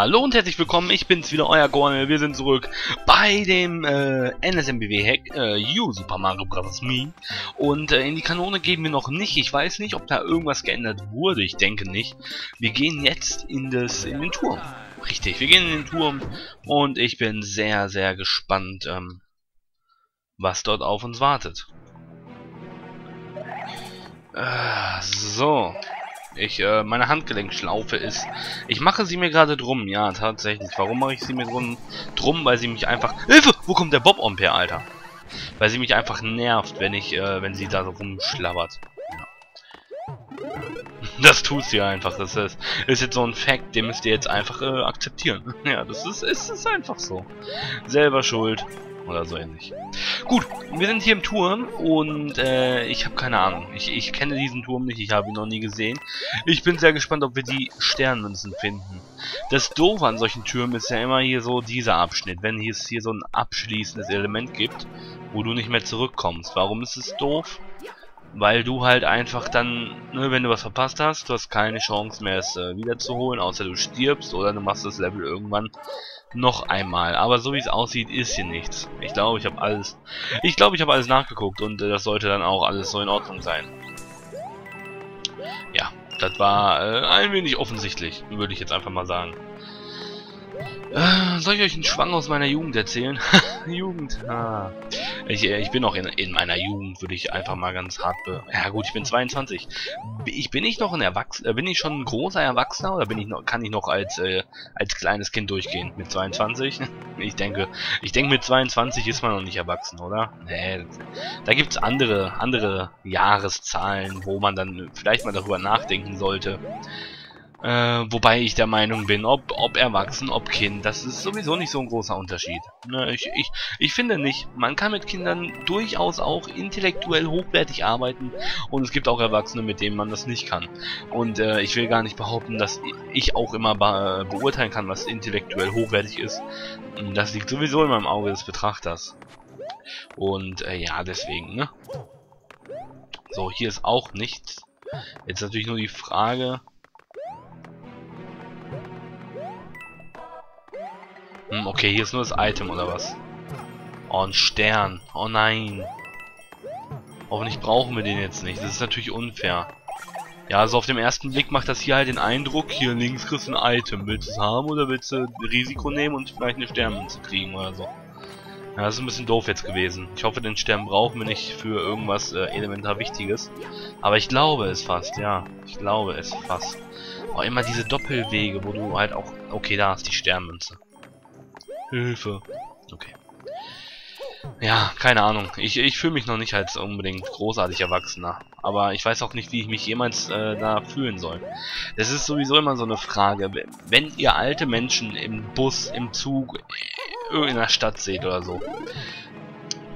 Hallo und herzlich willkommen, ich bin's wieder, euer Gornel. Wir sind zurück bei dem äh, NSMBW-Hack, äh, You Super Mario Bros. Me. Und äh, in die Kanone gehen wir noch nicht. Ich weiß nicht, ob da irgendwas geändert wurde. Ich denke nicht. Wir gehen jetzt in, das, in den Turm. Richtig, wir gehen in den Turm. Und ich bin sehr, sehr gespannt, ähm, was dort auf uns wartet. Äh, so. Ich, äh, meine Handgelenkschlaufe ist... Ich mache sie mir gerade drum, ja, tatsächlich. Warum mache ich sie mir drum? Drum, weil sie mich einfach... Hilfe! Wo kommt der bob her, Alter? Weil sie mich einfach nervt, wenn ich, äh, wenn sie da so rumschlabbert. Ja. Das tut sie einfach. Das ist, ist jetzt so ein Fact, den müsst ihr jetzt einfach äh, akzeptieren. Ja, das ist, ist, ist einfach so. Selber schuld oder so ähnlich. Gut, wir sind hier im Turm und äh, ich habe keine Ahnung. Ich, ich kenne diesen Turm nicht, ich habe ihn noch nie gesehen. Ich bin sehr gespannt, ob wir die Sternmünzen finden. Das Doofe an solchen Türmen ist ja immer hier so dieser Abschnitt, wenn es hier so ein abschließendes Element gibt, wo du nicht mehr zurückkommst. Warum ist es doof? Weil du halt einfach dann, ne, wenn du was verpasst hast, du hast keine Chance mehr es äh, wiederzuholen, außer du stirbst oder du machst das Level irgendwann noch einmal. Aber so wie es aussieht, ist hier nichts. Ich glaube, ich habe alles. Ich glaube, ich habe alles nachgeguckt und äh, das sollte dann auch alles so in Ordnung sein. Ja, das war äh, ein wenig offensichtlich, würde ich jetzt einfach mal sagen. Äh, soll ich euch einen Schwang aus meiner Jugend erzählen? Jugend. Ah. Ich, äh, ich bin noch in, in meiner Jugend, würde ich einfach mal ganz hart be Ja gut, ich bin 22. Ich bin ich noch ein Erwachsener, äh, bin ich schon ein großer Erwachsener oder bin ich noch, kann ich noch als äh, als kleines Kind durchgehen mit 22? Ich denke, ich denke mit 22 ist man noch nicht erwachsen, oder? Nee, da gibt's andere andere Jahreszahlen, wo man dann vielleicht mal darüber nachdenken sollte. Äh, wobei ich der Meinung bin, ob, ob erwachsen, ob Kind, das ist sowieso nicht so ein großer Unterschied. Ne, ich, ich, ich finde nicht, man kann mit Kindern durchaus auch intellektuell hochwertig arbeiten und es gibt auch Erwachsene, mit denen man das nicht kann. Und äh, ich will gar nicht behaupten, dass ich auch immer be beurteilen kann, was intellektuell hochwertig ist. Das liegt sowieso in meinem Auge des Betrachters. Und äh, ja, deswegen, ne? So, hier ist auch nichts. Jetzt natürlich nur die Frage, Hm, okay, hier ist nur das Item, oder was? Oh, ein Stern. Oh nein. Hoffentlich brauchen wir den jetzt nicht. Das ist natürlich unfair. Ja, also auf dem ersten Blick macht das hier halt den Eindruck, hier links kriegst du ein Item. Willst du es haben oder willst du Risiko nehmen und vielleicht eine Sternmünze kriegen oder so? Ja, das ist ein bisschen doof jetzt gewesen. Ich hoffe, den Stern brauchen wir nicht für irgendwas äh, elementar Wichtiges. Aber ich glaube es fast, ja. Ich glaube es fast. Oh, immer diese Doppelwege, wo du halt auch... Okay, da ist die Sternmünze. Hilfe. Okay. Ja, keine Ahnung. Ich, ich fühle mich noch nicht als unbedingt großartig Erwachsener. Aber ich weiß auch nicht, wie ich mich jemals äh, da fühlen soll. Das ist sowieso immer so eine Frage. Wenn ihr alte Menschen im Bus, im Zug, in der Stadt seht oder so,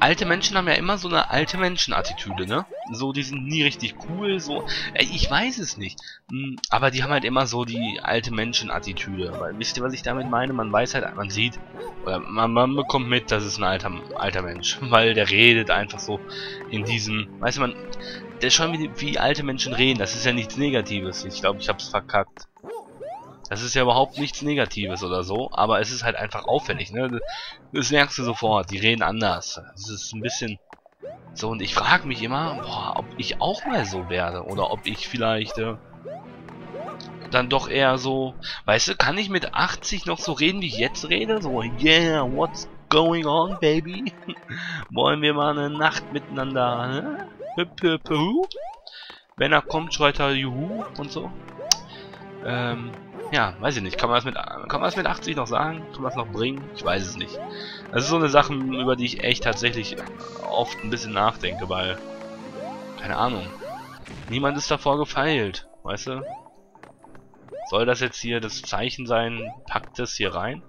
alte Menschen haben ja immer so eine alte Menschen-Attitüde, ne? So, die sind nie richtig cool, so. Äh, ich weiß es nicht. Hm, aber die haben halt immer so die alte Menschen-Attitüde. Weil, wisst ihr, was ich damit meine? Man weiß halt, man sieht, oder man, man bekommt mit, dass es ein alter, alter Mensch. Weil der redet einfach so in diesem, weißt du, man, der ist schon wie, wie alte Menschen reden. Das ist ja nichts Negatives. Ich glaube, ich hab's verkackt. Das ist ja überhaupt nichts Negatives oder so, aber es ist halt einfach auffällig, ne? Das merkst du sofort, die reden anders. Das ist ein bisschen so und ich frage mich immer, boah, ob ich auch mal so werde oder ob ich vielleicht äh, dann doch eher so, weißt du, kann ich mit 80 noch so reden, wie ich jetzt rede? So, yeah, what's going on, baby? Wollen wir mal eine Nacht miteinander, ne? Hüp, hüp, hüp. Wenn er kommt, schreit er Juhu und so. Ähm, ja, weiß ich nicht. Kann man das mit, kann man das mit 80 noch sagen? Kann man das noch bringen? Ich weiß es nicht. Das ist so eine Sache, über die ich echt tatsächlich oft ein bisschen nachdenke, weil, keine Ahnung, niemand ist davor gefeilt, weißt du? Soll das jetzt hier das Zeichen sein? Packt es hier rein?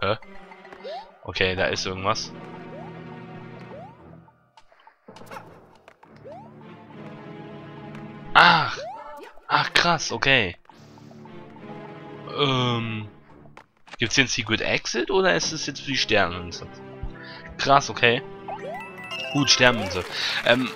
Hä? Okay, da ist irgendwas. Krass, okay. Ähm... Gibt's hier ein Secret Exit oder ist es jetzt für die Sternmünze? Krass, okay. Gut, Sternmünze. Ähm,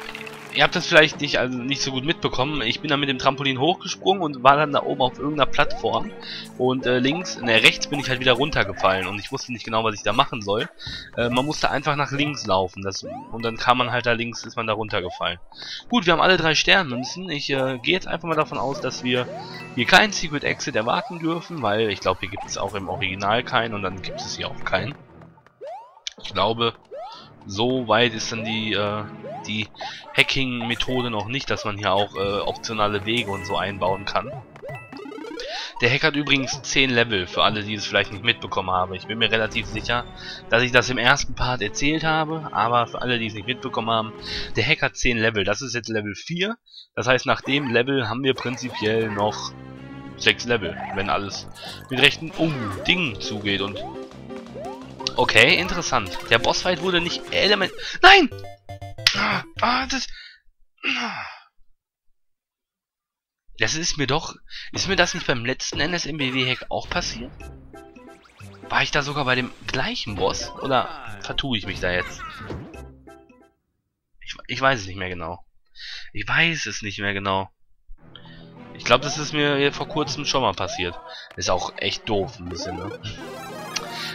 ihr habt das vielleicht nicht, also nicht so gut mitbekommen. Ich bin dann mit dem Trampolin hochgesprungen und war dann da oben auf irgendeiner Plattform. Und äh, links, ne, rechts bin ich halt wieder runtergefallen und ich wusste nicht genau, was ich da machen soll. Äh, man musste einfach nach links laufen. Das, und dann kam man halt da links, ist man da runtergefallen. Gut, wir haben alle drei Sternmünzen. Ich äh, gehe jetzt einfach mal davon aus, dass wir hier keinen Secret Exit erwarten dürfen, weil ich glaube, hier gibt es auch im Original keinen und dann gibt es hier auch keinen. Ich glaube, so weit ist dann die, äh, die Hacking-Methode noch nicht, dass man hier auch äh, optionale Wege und so einbauen kann. Der Hack hat übrigens 10 Level, für alle, die es vielleicht nicht mitbekommen haben. Ich bin mir relativ sicher, dass ich das im ersten Part erzählt habe, aber für alle, die es nicht mitbekommen haben, der Hack hat 10 Level. Das ist jetzt Level 4. Das heißt, nach dem Level haben wir prinzipiell noch 6 Level, wenn alles mit rechten uh, Dingen zugeht und Okay, interessant. Der Bossfight wurde nicht element... Nein! Ah, ah, das... Das ist mir doch... Ist mir das nicht beim letzten NSMBW-Hack auch passiert? War ich da sogar bei dem gleichen Boss? Oder vertue ich mich da jetzt? Ich, ich weiß es nicht mehr genau. Ich weiß es nicht mehr genau. Ich glaube, das ist mir vor kurzem schon mal passiert. Ist auch echt doof ein bisschen, ne?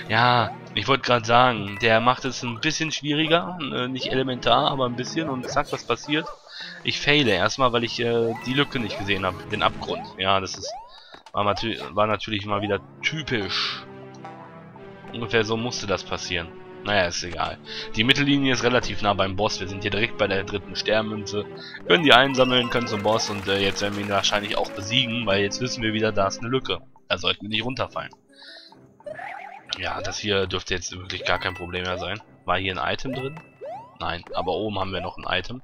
Ja, ich wollte gerade sagen, der macht es ein bisschen schwieriger, äh, nicht elementar, aber ein bisschen und zack, was passiert? Ich faile erstmal, weil ich äh, die Lücke nicht gesehen habe, den Abgrund. Ja, das ist war, war natürlich mal wieder typisch. Ungefähr so musste das passieren. Naja, ist egal. Die Mittellinie ist relativ nah beim Boss. Wir sind hier direkt bei der dritten Sternmünze. Können die einsammeln, können zum Boss und äh, jetzt werden wir ihn wahrscheinlich auch besiegen, weil jetzt wissen wir wieder, da ist eine Lücke. Da sollten wir nicht runterfallen. Ja, das hier dürfte jetzt wirklich gar kein Problem mehr sein. War hier ein Item drin? Nein, aber oben haben wir noch ein Item.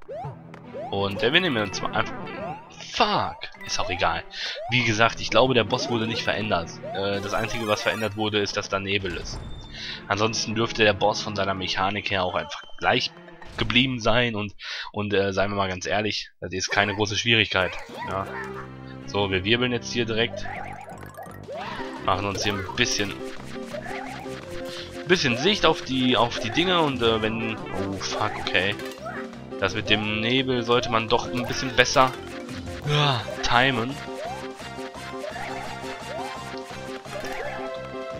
Und äh, wir nehmen jetzt mal einfach... Fuck! Ist auch egal. Wie gesagt, ich glaube, der Boss wurde nicht verändert. Äh, das Einzige, was verändert wurde, ist, dass da Nebel ist. Ansonsten dürfte der Boss von seiner Mechanik her auch einfach gleich geblieben sein und und äh, seien wir mal ganz ehrlich, das ist keine große Schwierigkeit. Ja. So, wir wirbeln jetzt hier direkt. Machen uns hier ein bisschen bisschen Sicht auf die auf die Dinge und äh, wenn... Oh, fuck, okay. Das mit dem Nebel sollte man doch ein bisschen besser ja, timen.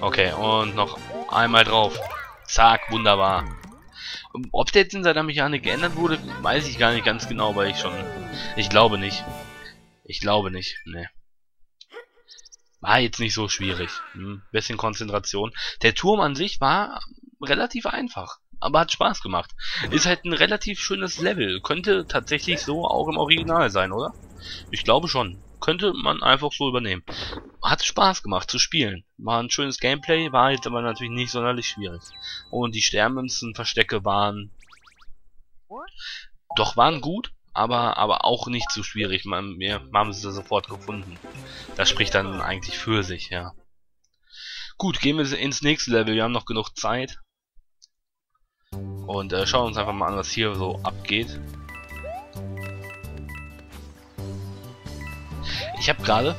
Okay, und noch einmal drauf. Zack, wunderbar. Ob der jetzt in seiner Mechanik geändert wurde, weiß ich gar nicht ganz genau, weil ich schon... Ich glaube nicht. Ich glaube nicht, ne. War jetzt nicht so schwierig. Hm, bisschen Konzentration. Der Turm an sich war relativ einfach. Aber hat Spaß gemacht. Ist halt ein relativ schönes Level. Könnte tatsächlich so auch im Original sein, oder? Ich glaube schon. Könnte man einfach so übernehmen. Hat Spaß gemacht zu spielen. War ein schönes Gameplay, war jetzt aber natürlich nicht sonderlich schwierig. Und die Sternmünzen-Verstecke waren... Doch, waren gut aber, aber auch nicht so schwierig. Man, wir haben sie sofort gefunden. Das spricht dann eigentlich für sich, ja. Gut, gehen wir ins nächste Level. Wir haben noch genug Zeit. Und äh, schauen uns einfach mal an, was hier so abgeht. Ich habe gerade...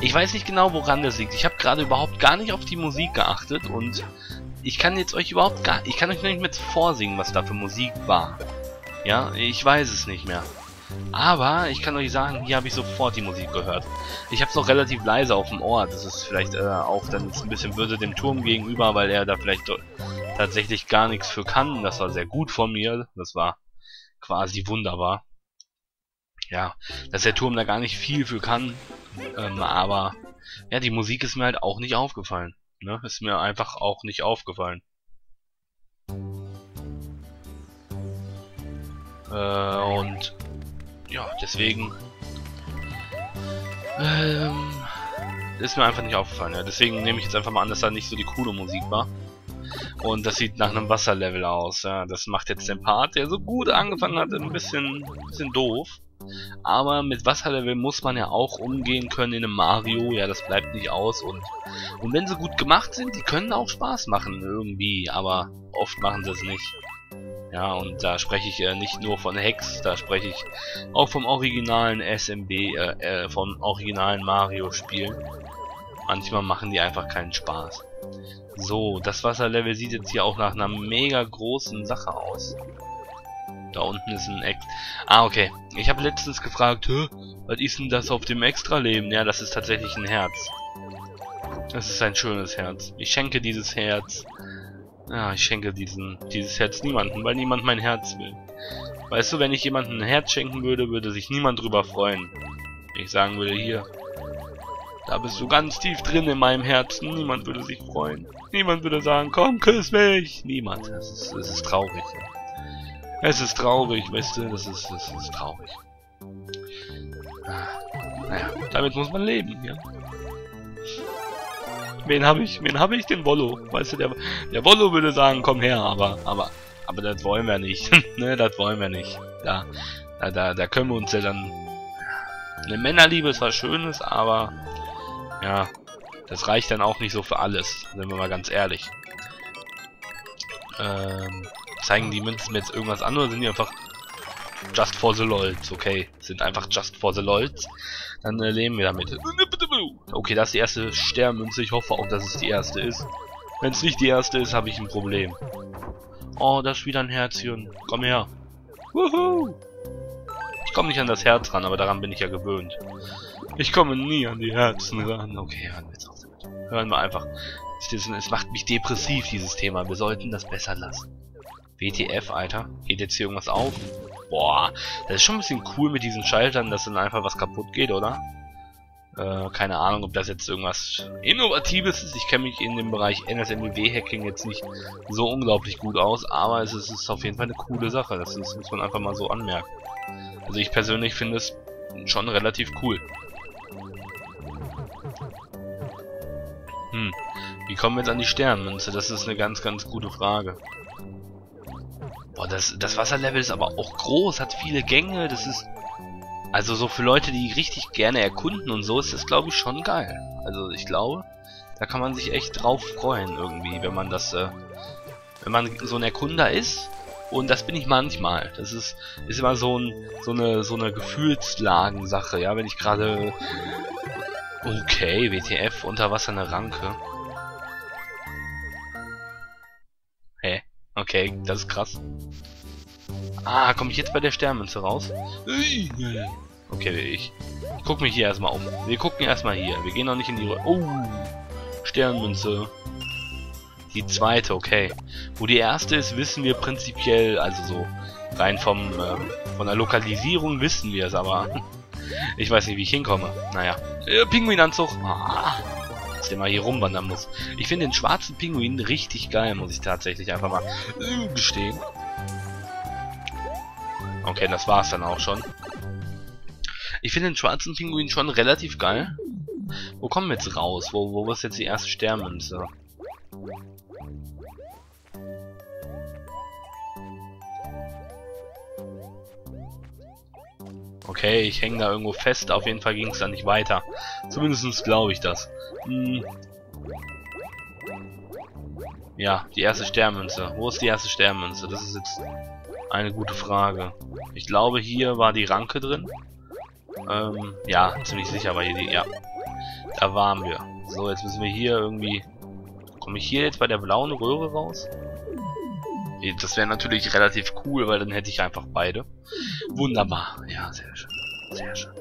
Ich weiß nicht genau, woran das liegt. Ich habe gerade überhaupt gar nicht auf die Musik geachtet und ich kann jetzt euch überhaupt gar... Ich kann euch nicht mit vorsingen, was da für Musik war. Ja, ich weiß es nicht mehr. Aber ich kann euch sagen, hier habe ich sofort die Musik gehört. Ich habe es noch relativ leise auf dem Ohr. Das ist vielleicht äh, auch dann ein bisschen böse dem Turm gegenüber, weil er da vielleicht tatsächlich gar nichts für kann. Das war sehr gut von mir. Das war quasi wunderbar. Ja, dass der Turm da gar nicht viel für kann. Ähm, aber ja, die Musik ist mir halt auch nicht aufgefallen. Ne? Ist mir einfach auch nicht aufgefallen. Äh, und ja, deswegen ähm, ist mir einfach nicht aufgefallen. Ja. Deswegen nehme ich jetzt einfach mal an, dass da nicht so die coole Musik war. Und das sieht nach einem Wasserlevel aus. Ja. Das macht jetzt den Part, der so gut angefangen hat, ein bisschen, bisschen doof. Aber mit Wasserlevel muss man ja auch umgehen können in einem Mario. Ja, das bleibt nicht aus. Und, und wenn sie gut gemacht sind, die können auch Spaß machen irgendwie. Aber oft machen sie es nicht. Ja, und da spreche ich äh, nicht nur von Hex, da spreche ich auch vom originalen SMB, äh, äh, vom originalen Mario-Spiel. Manchmal machen die einfach keinen Spaß. So, das Wasserlevel sieht jetzt hier auch nach einer mega großen Sache aus. Da unten ist ein Ex... Ah, okay. Ich habe letztens gefragt, was ist denn das auf dem Extra-Leben? Ja, das ist tatsächlich ein Herz. Das ist ein schönes Herz. Ich schenke dieses Herz. Ja, ich schenke diesen, dieses Herz niemandem, weil niemand mein Herz will. Weißt du, wenn ich jemandem ein Herz schenken würde, würde sich niemand drüber freuen. Ich sagen würde, hier, da bist du ganz tief drin in meinem Herzen. Niemand würde sich freuen. Niemand würde sagen, komm, küss mich. Niemand. Es ist, es ist traurig. Es ist traurig, weißt du, das ist, das ist traurig. Ah, naja, damit muss man leben, ja. Wen habe ich? Wen habe ich? Den Wollo. Weißt du, der, der Wollo würde sagen, komm her, aber, aber, aber das wollen wir nicht. ne, das wollen wir nicht. Da, da, da, da können wir uns ja dann... Eine Männerliebe ist was Schönes, aber... Ja, das reicht dann auch nicht so für alles, sind wir mal ganz ehrlich. Ähm, zeigen die Münzen mir jetzt irgendwas an oder sind die einfach just for the lolz? Okay, sind einfach just for the lolz. Dann äh, leben wir damit. Okay, das ist die erste Sternmünze. Ich hoffe auch, dass es die erste ist. Wenn es nicht die erste ist, habe ich ein Problem. Oh, das ist wieder ein Herzchen. Komm her. Wuhu! Ich komme nicht an das Herz ran, aber daran bin ich ja gewöhnt. Ich komme nie an die Herzen ran. Okay, hören wir jetzt auf damit. Hören wir einfach. Es macht mich depressiv, dieses Thema. Wir sollten das besser lassen. WTF, Alter. Geht jetzt hier irgendwas auf? Boah, das ist schon ein bisschen cool mit diesen Schaltern, dass dann einfach was kaputt geht, oder? Äh, keine Ahnung, ob das jetzt irgendwas Innovatives ist. Ich kenne mich in dem Bereich NSMW-Hacking jetzt nicht so unglaublich gut aus, aber es ist, ist, auf jeden Fall eine coole Sache. Das, ist, muss man einfach mal so anmerken. Also ich persönlich finde es schon relativ cool. Hm, wie kommen wir jetzt an die Sternmünze? Das ist eine ganz, ganz gute Frage. Boah, das, das Wasserlevel ist aber auch groß, hat viele Gänge, das ist... Also so für Leute, die richtig gerne erkunden und so, ist das glaube ich schon geil. Also ich glaube, da kann man sich echt drauf freuen irgendwie, wenn man das... Äh, wenn man so ein Erkunder ist, und das bin ich manchmal. Das ist, ist immer so, ein, so eine so eine Gefühlslagensache, ja, wenn ich gerade... Okay, WTF, unter Wasser eine Ranke. Okay, das ist krass. Ah, komme ich jetzt bei der Sternmünze raus? Okay, ich, ich gucke mich hier erstmal um. Wir gucken erstmal hier. Wir gehen noch nicht in die... Ru oh, Sternmünze. Die zweite, okay. Wo die erste ist, wissen wir prinzipiell, also so rein vom ähm, von der Lokalisierung wissen wir es, aber ich weiß nicht, wie ich hinkomme. Naja, äh, Pinguinanzug. Ah dass der mal hier rumwandern muss. Ich finde den schwarzen Pinguin richtig geil, muss ich tatsächlich einfach mal gestehen. Okay, das war's dann auch schon. Ich finde den schwarzen Pinguin schon relativ geil. Wo kommen wir jetzt raus? Wo, wo ist jetzt die erste Sternmünze? Okay, ich hänge da irgendwo fest. Auf jeden Fall ging es da nicht weiter. Zumindest glaube ich das. Hm. Ja, die erste Sternmünze. Wo ist die erste Sternmünze? Das ist jetzt eine gute Frage. Ich glaube, hier war die Ranke drin. Ähm, ja, ziemlich sicher war hier die... Ja, da waren wir. So, jetzt müssen wir hier irgendwie... Komme ich hier jetzt bei der blauen Röhre raus? Das wäre natürlich relativ cool, weil dann hätte ich einfach beide. Wunderbar. Ja, sehr schön. Sehr schön.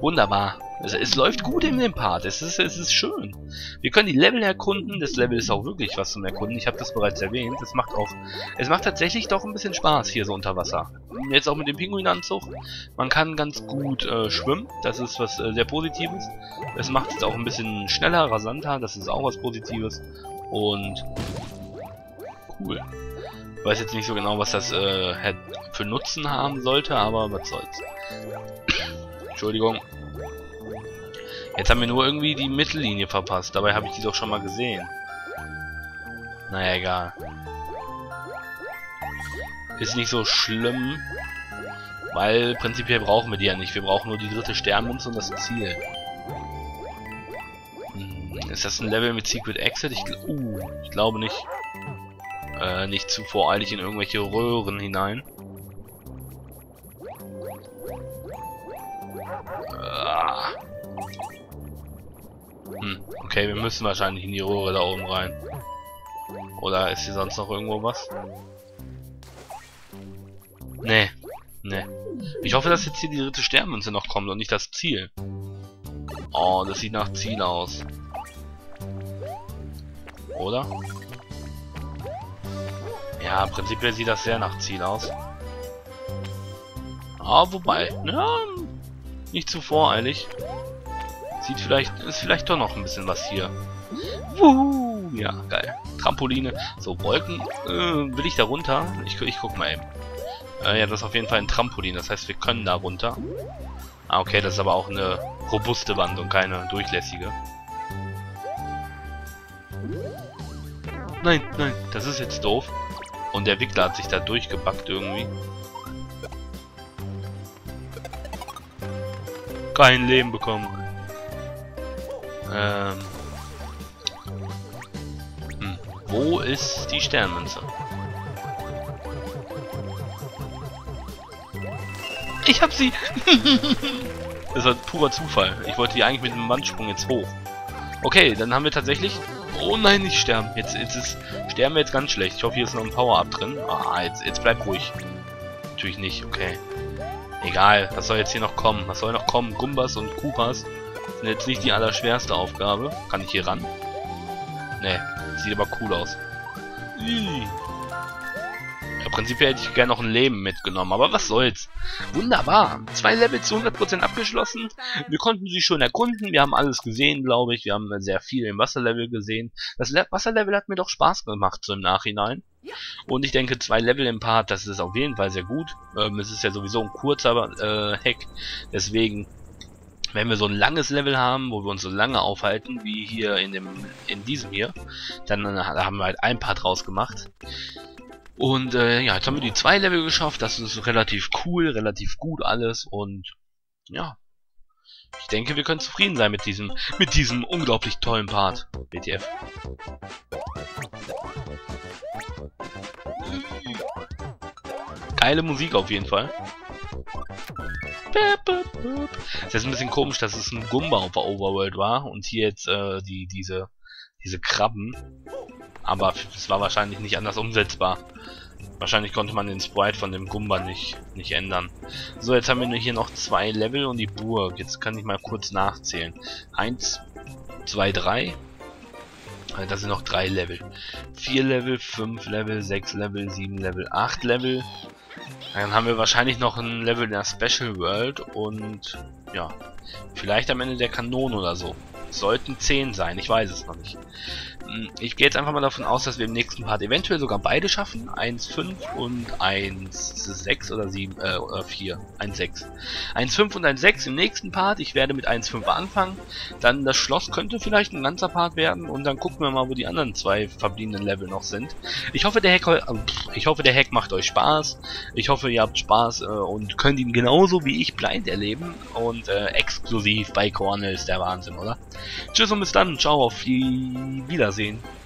Wunderbar. Es, es, läuft gut in dem Part. Es ist, es ist schön. Wir können die Level erkunden. Das Level ist auch wirklich was zum Erkunden. Ich habe das bereits erwähnt. Es macht auch, es macht tatsächlich doch ein bisschen Spaß hier so unter Wasser. Jetzt auch mit dem Pinguinanzug. Man kann ganz gut äh, schwimmen. Das ist was äh, sehr Positives. Es macht es auch ein bisschen schneller, rasanter. Das ist auch was Positives. Und cool. Ich weiß jetzt nicht so genau, was das äh, für Nutzen haben sollte, aber was soll's. Entschuldigung. Jetzt haben wir nur irgendwie die Mittellinie verpasst. Dabei habe ich die doch schon mal gesehen. Naja, egal. Ist nicht so schlimm. Weil prinzipiell brauchen wir die ja nicht. Wir brauchen nur die dritte Sternmünze und das Ziel. Hm, ist das ein Level mit Secret Exit? Ich, uh, ich glaube nicht äh, nicht zu voreilig in irgendwelche Röhren hinein. Okay, wir müssen wahrscheinlich in die Röhre da oben rein. Oder ist hier sonst noch irgendwo was? Nee. Nee. Ich hoffe, dass jetzt hier die dritte Sternmünze noch kommt und nicht das Ziel. Oh, das sieht nach Ziel aus. Oder? Ja, prinzipiell sieht das sehr nach Ziel aus. Ah, wobei, ja, nicht zu voreilig. Sieht vielleicht, ist vielleicht doch noch ein bisschen was hier. Wuhu, ja, geil. Trampoline. So, Wolken, äh, will ich da runter? Ich, ich guck mal eben. Äh, ja, das ist auf jeden Fall ein Trampolin, das heißt, wir können da runter. Ah, okay, das ist aber auch eine robuste Wand und keine durchlässige. Nein, nein, das ist jetzt doof. Und der Wickler hat sich da durchgebackt irgendwie. Kein Leben bekommen. Ähm. Hm. Wo ist die Sternmünze? Ich hab sie! das war purer Zufall. Ich wollte die eigentlich mit dem Wandsprung jetzt hoch. Okay, dann haben wir tatsächlich... Oh nein, nicht sterben. Jetzt, jetzt ist... Sterben wir jetzt ganz schlecht. Ich hoffe, hier ist noch ein Power-Up drin. Ah, jetzt, jetzt bleib ruhig. Natürlich nicht, okay. Egal, was soll jetzt hier noch kommen? Was soll noch kommen? Gumbas und Koopas jetzt nicht die allerschwerste Aufgabe. Kann ich hier ran? Ne, sieht aber cool aus. Ja, prinzipiell hätte ich gerne noch ein Leben mitgenommen, aber was soll's. Wunderbar. Zwei Level zu 100% abgeschlossen. Wir konnten sie schon erkunden. Wir haben alles gesehen, glaube ich. Wir haben sehr viel im Wasserlevel gesehen. Das Le Wasserlevel hat mir doch Spaß gemacht so im Nachhinein. Und ich denke, zwei Level im Part, das ist auf jeden Fall sehr gut. Ähm, es ist ja sowieso ein kurzer äh, Hack. Deswegen, wenn wir so ein langes Level haben, wo wir uns so lange aufhalten, wie hier in dem in diesem hier, dann äh, haben wir halt ein Part draus gemacht. Und äh, ja, jetzt haben wir die zwei Level geschafft. Das ist relativ cool, relativ gut alles. Und ja, ich denke, wir können zufrieden sein mit diesem, mit diesem unglaublich tollen Part. WTF. Geile Musik auf jeden Fall. Ist ein bisschen komisch, dass es ein Gumba auf der Overworld war und hier jetzt äh, die diese diese Krabben. Aber es war wahrscheinlich nicht anders umsetzbar. Wahrscheinlich konnte man den Sprite von dem Gumba nicht, nicht ändern. So, jetzt haben wir hier noch zwei Level und die Burg. Jetzt kann ich mal kurz nachzählen. Eins, zwei, drei. Also das sind noch drei Level. Vier Level, fünf Level, sechs Level, sieben Level, acht Level. Dann haben wir wahrscheinlich noch ein Level in der Special World und ja, vielleicht am Ende der Kanone oder so. Sollten 10 sein, ich weiß es noch nicht. Hm, ich gehe jetzt einfach mal davon aus, dass wir im nächsten Part eventuell sogar beide schaffen. 1,5 und 1,6 oder 7, äh, oder 4. 1,6. 1,5 und 1,6 im nächsten Part. Ich werde mit 1,5 anfangen. Dann das Schloss könnte vielleicht ein ganzer Part werden. Und dann gucken wir mal, wo die anderen zwei verbliebenen Level noch sind. Ich hoffe, der Hack, äh, ich hoffe, der Hack macht euch Spaß. Ich hoffe, ihr habt Spaß äh, und könnt ihn genauso wie ich blind erleben. Und äh, exklusiv bei Cornell ist der Wahnsinn, oder? Tschüss und bis dann. Ciao, auf Wiedersehen. seen.